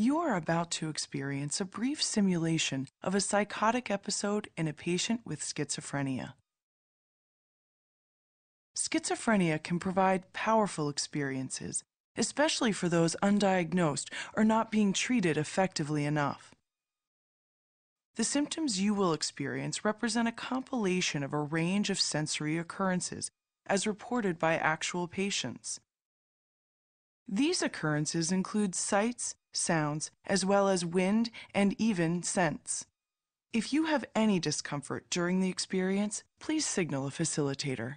You are about to experience a brief simulation of a psychotic episode in a patient with schizophrenia. Schizophrenia can provide powerful experiences, especially for those undiagnosed or not being treated effectively enough. The symptoms you will experience represent a compilation of a range of sensory occurrences as reported by actual patients. These occurrences include sights, sounds, as well as wind and even scents. If you have any discomfort during the experience, please signal a facilitator.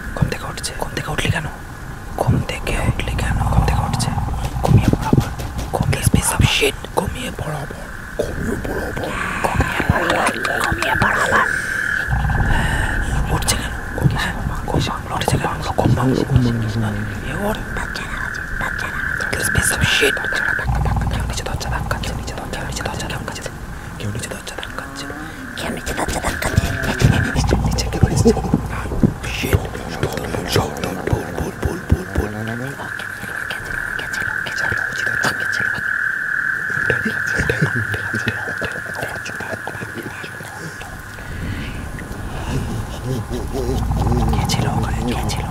shit. 거미의 바라봐. 거미의 바라봐. 거미의 바라봐. 거미의 바라봐. 우리 집은 거기서 우리 집은 거기서 건방이 건방이 이거를 박자라가지 박자라가지. This piece of shit. 경리지 넣자 단까지. 경리지 넣자 경리지 넣자 단까지. 경리지 넣자 단까지. 경리지 넣자 단까지. 경리지 넣자 단까지. 五年了。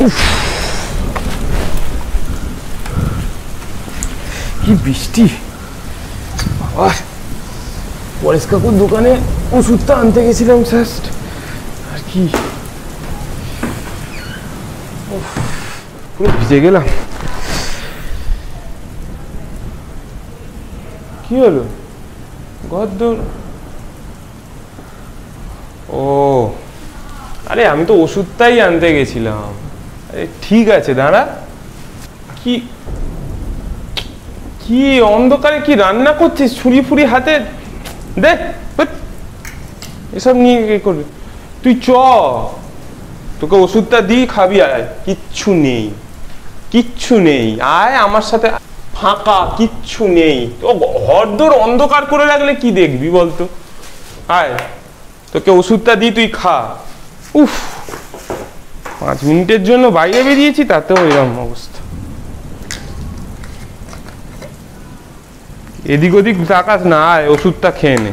Oof. কি বৃষ্টি? বাবা পরেশ কাকুর দোকানে ওষুধটা আনতে গেছিলাম just আর কি? পুরো ভিজে গেলাম। কি হলো? গদ্দর? ও, আরে আমি তো ওষুধটাই আনতে গেছিলাম। আরে ঠিক আছে, দাঁড়া। কি কি অন্ধকারে কি রান্না করছিস? ছুরি ফুরি হাতে? দে হুট। এসব নিয়ে কি করবি? তুই চ। তোকে ওষুধটা দিই, খাবি, আয়। কিচ্ছু নেই। কিচ্ছু নেই। আয় আমার সাথে। ফাঁকা, কিচ্ছু নেই। তো হরদর অন্ধকার করে রাখলে কি দেখবি বলতো? আয়, তোকে ওষুধটা দিই, তুই খা। উফ, পাঁচ মিনিটের জন্য বাইরে বেরিয়েছি, তাতেও এরকম অবস্থা। এদিক ওদিক তাকাস না ওষুধটা খেয়ে নে।